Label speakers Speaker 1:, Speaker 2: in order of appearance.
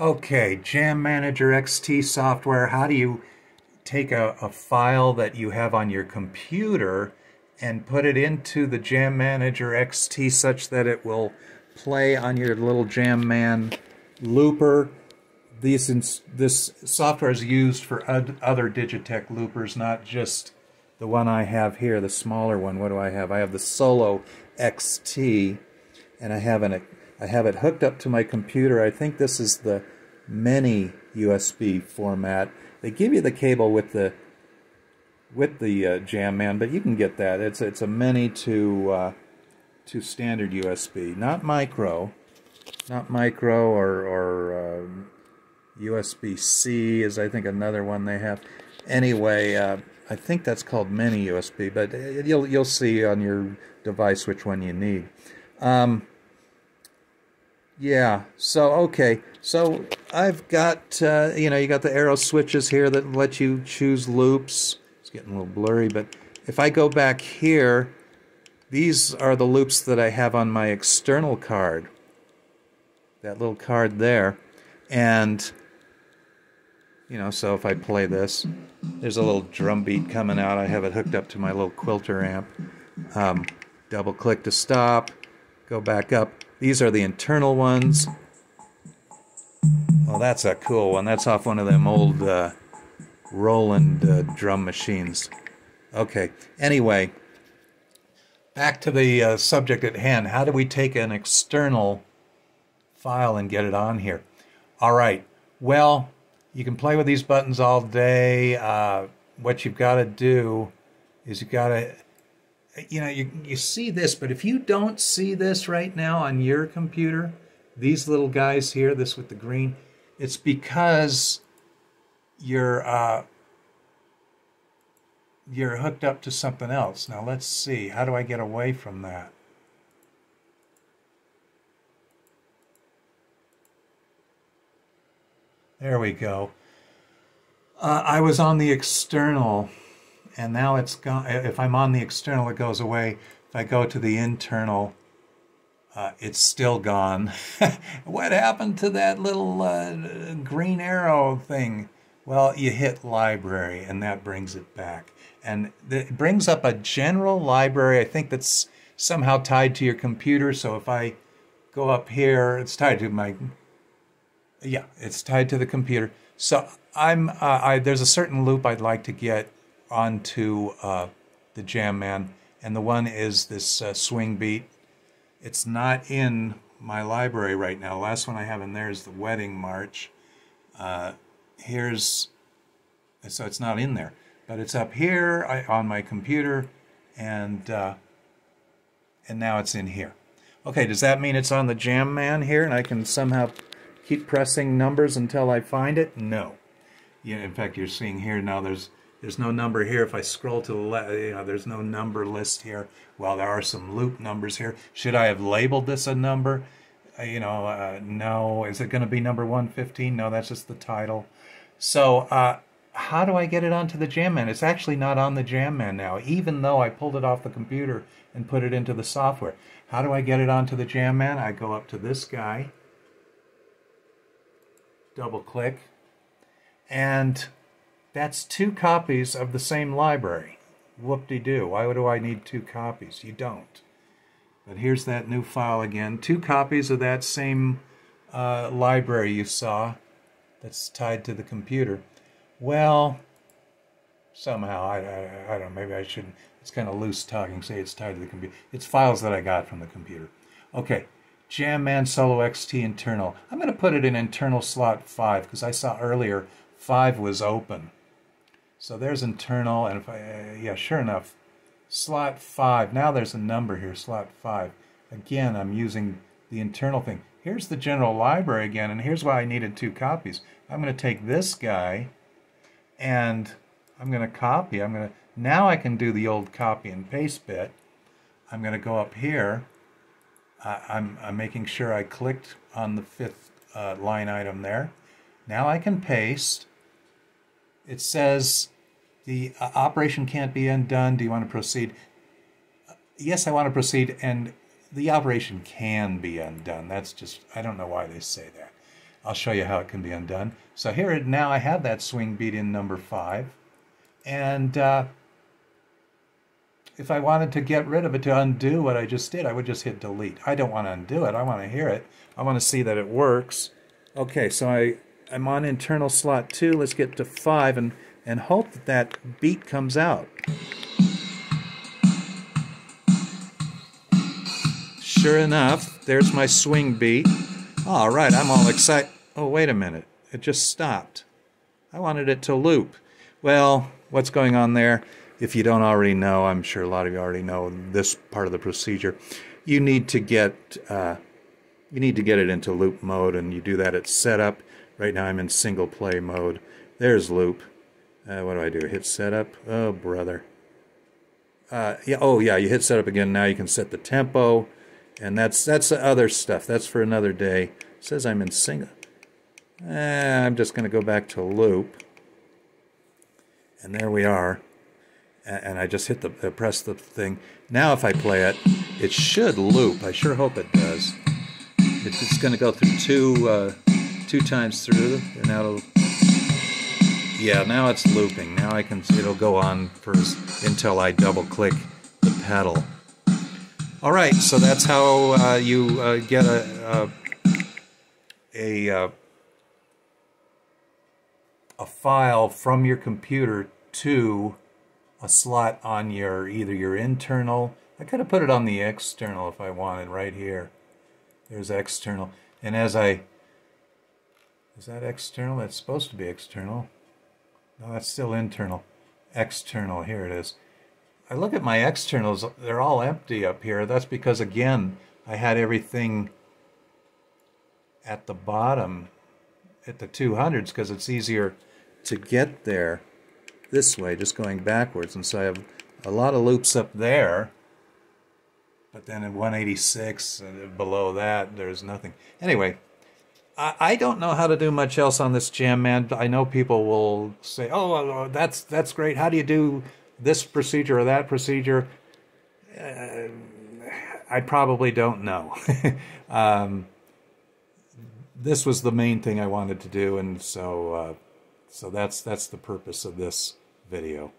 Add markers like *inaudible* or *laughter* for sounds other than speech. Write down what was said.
Speaker 1: Okay, Jam Manager XT software. How do you take a, a file that you have on your computer and put it into the Jam Manager XT such that it will play on your little Jam Man looper? These this software is used for other Digitech loopers, not just the one I have here, the smaller one. What do I have? I have the Solo XT, and I have an I have it hooked up to my computer. I think this is the mini USB format. They give you the cable with the with the uh, Jam Man, but you can get that. It's it's a mini to uh, to standard USB, not micro, not micro or or uh, USB C is I think another one they have. Anyway, uh, I think that's called mini USB, but uh, you'll you'll see on your device which one you need. Um, yeah, so okay, so I've got, uh, you know, you got the arrow switches here that let you choose loops. It's getting a little blurry, but if I go back here, these are the loops that I have on my external card. That little card there. And, you know, so if I play this, there's a little drum beat coming out. I have it hooked up to my little Quilter amp. Um, double click to stop, go back up. These are the internal ones. Well, that's a cool one. That's off one of them old uh, Roland uh, drum machines. Okay, anyway, back to the uh, subject at hand. How do we take an external file and get it on here? All right, well, you can play with these buttons all day. Uh, what you've got to do is you've got to you know, you, you see this, but if you don't see this right now on your computer, these little guys here, this with the green, it's because you're uh, you're hooked up to something else. Now let's see, how do I get away from that? There we go. Uh, I was on the external and now it's gone. If I'm on the external, it goes away. If I go to the internal, uh, it's still gone. *laughs* what happened to that little uh, green arrow thing? Well, you hit library and that brings it back. And it brings up a general library, I think that's somehow tied to your computer. So if I go up here, it's tied to my, yeah, it's tied to the computer. So I'm, uh, I, there's a certain loop I'd like to get onto uh, the Jam Man, and the one is this uh, swing beat. It's not in my library right now. The last one I have in there is the Wedding March. Uh, here's, so it's not in there, but it's up here I, on my computer, and uh, and now it's in here. Okay, does that mean it's on the Jam Man here, and I can somehow keep pressing numbers until I find it? No. Yeah, in fact, you're seeing here now. There's there's no number here. If I scroll to the left, you know, there's no number list here. Well, there are some loop numbers here. Should I have labeled this a number? Uh, you know, uh, no. Is it going to be number 115? No, that's just the title. So, uh, how do I get it onto the Jamman? It's actually not on the Jamman now, even though I pulled it off the computer and put it into the software. How do I get it onto the Jamman? I go up to this guy, double click, and that's two copies of the same library. Whoop-de-doo. Why do I need two copies? You don't. But here's that new file again. Two copies of that same uh, library you saw that's tied to the computer. Well, somehow, I, I, I don't know, maybe I shouldn't. It's kind of loose talking, say it's tied to the computer. It's files that I got from the computer. Okay, Jamman Solo XT internal. I'm going to put it in internal slot 5 because I saw earlier 5 was open. So there's internal, and if I, yeah, sure enough, slot 5. Now there's a number here, slot 5. Again, I'm using the internal thing. Here's the general library again, and here's why I needed two copies. I'm going to take this guy, and I'm going to copy. I'm going to Now I can do the old copy and paste bit. I'm going to go up here. Uh, I'm, I'm making sure I clicked on the fifth uh, line item there. Now I can paste it says the uh, operation can't be undone. Do you want to proceed? Yes, I want to proceed, and the operation can be undone. That's just, I don't know why they say that. I'll show you how it can be undone. So here now I have that swing beat in number five. And uh, if I wanted to get rid of it to undo what I just did, I would just hit delete. I don't want to undo it. I want to hear it. I want to see that it works. Okay, so I, I'm on internal slot two. Let's get to five and, and hope that that beat comes out. Sure enough, there's my swing beat. All right, I'm all excited. Oh, wait a minute. It just stopped. I wanted it to loop. Well, what's going on there? If you don't already know, I'm sure a lot of you already know this part of the procedure. You need to get uh, you need to get it into loop mode, and you do that at setup. Right now, I'm in single play mode. There's loop. Uh, what do I do? Hit setup. Oh, brother. Uh, yeah. Oh, yeah. You hit setup again. Now you can set the tempo, and that's that's the other stuff. That's for another day. It says I'm in single. Eh, I'm just going to go back to loop. And there we are. And I just hit the uh, press the thing. Now if I play it, it should loop. I sure hope it does. It's going to go through two uh, two times through, and it'll. Yeah, now it's looping. Now I can. It'll go on for until I double click the pedal. All right, so that's how uh, you uh, get a a, a uh, a file from your computer to a slot on your either your internal I could have put it on the external if I wanted right here there's external and as I is that external? That's supposed to be external. No that's still internal. External here it is. I look at my externals they're all empty up here. That's because again I had everything at the bottom at the 200s because it's easier to get there this way, just going backwards. And so I have a lot of loops up there, but then at 186 and below that, there's nothing. Anyway, I, don't know how to do much else on this JamMan. I know people will say, oh, oh that's, that's great. How do you do this procedure or that procedure? Uh, I probably don't know. *laughs* um, this was the main thing I wanted to do, and so uh, so that's that's the purpose of this video.